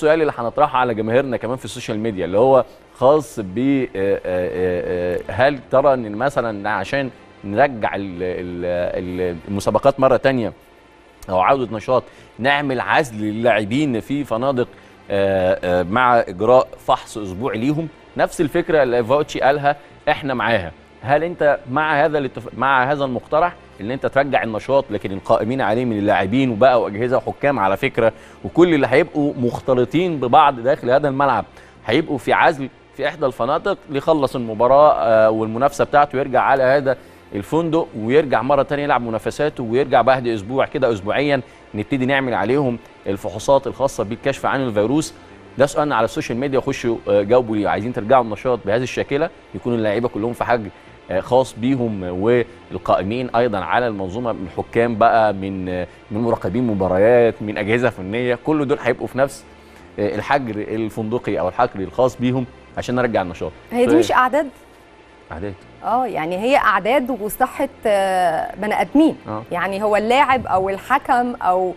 السؤال اللي هنطرحه على جماهيرنا كمان في ال social media اللي هو خاص ب آه، آه، آه، هل ترى إن مثلا عشان نرجع ال- ال- ال- المسابقات مرة تانية أو عودة نشاط نعمل عزل للاعبين في فنادق مع إجراء فحص أسبوعي ليهم نفس الفكرة اللي فوتشي قالها إحنا معاها هل أنت مع هذا. مع هذا المقترح ان انت ترجع النشاط لكن القائمين عليه من اللاعبين وبقى واجهزه وحكام على فكرة وكل اللي هيبقوا مختلطين ببعض داخل هذا الملعب هيبقوا في عزل في إحدى الفنادق ليخلص المباراة آه، والمنافسة بتاعته يرجع على هذا الفندق ويرجع مرة تانية يلعب منافساته ويرجع بعد أسبوع كده اسبوعيا نبتدي نعمل عليهم الفحوصات الخاصة بالكشف عن الفيروس. ده سؤالنا على ال social media خشوا آه، جاوبوا لي عايزين ترجعوا النشاط بهذه الشاكلة؟ يكون اللعيبة كلهم في حج آه، خاص بيهم والقائمين أيضا على المنظومة من حكام بقى من آه، من مراقبين مباريات من أجهزة فنية كل دول هيبقوا في نفس آه، الحجر الفندقي أو الحجر الخاص بيهم عشان نرجع النشاط. هي دي مش أعداد؟ أعداد. آه يعني هي أعداد وصحة آه، بني آدمين. آه. يعني هو اللاعب أو الحكم أو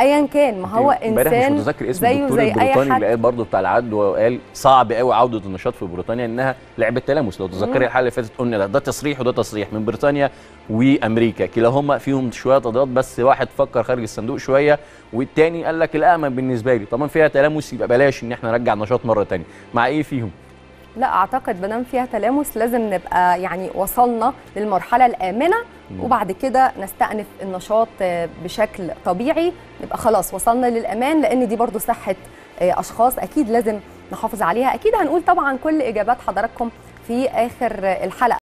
ايا كان ما هو امبارح مش إنسان متذكر اسم الدكتور زي البريطاني. اللي قال برضه بتاع العد وقال صعب قوي عودة النشاط في بريطانيا إنها لعبة تلامس. لو تذكري. الحلقة اللي فاتت قلنا ده, ده تصريح وده تصريح من بريطانيا وأمريكا. كلاهما فيهم شوية تضاد بس واحد فكر خارج الصندوق شوية والتاني قال لك الامن بالنسبة لي. طبعا فيها تلامس يبقى بلاش إن إحنا نرجع نشاط مرة تانية. مع إيه فيهم؟ لا أعتقد ما دام فيها تلامس لازم نبقى يعني وصلنا للمرحلة الآمنة. وبعد كده نستأنف النشاط بشكل طبيعي نبقى خلاص وصلنا للأمان لأن دي برضو صحة آه، أشخاص أكيد لازم نحافظ عليها أكيد هنقول طبعا كل إجابات حضراتكم في آخر آه، الحلقة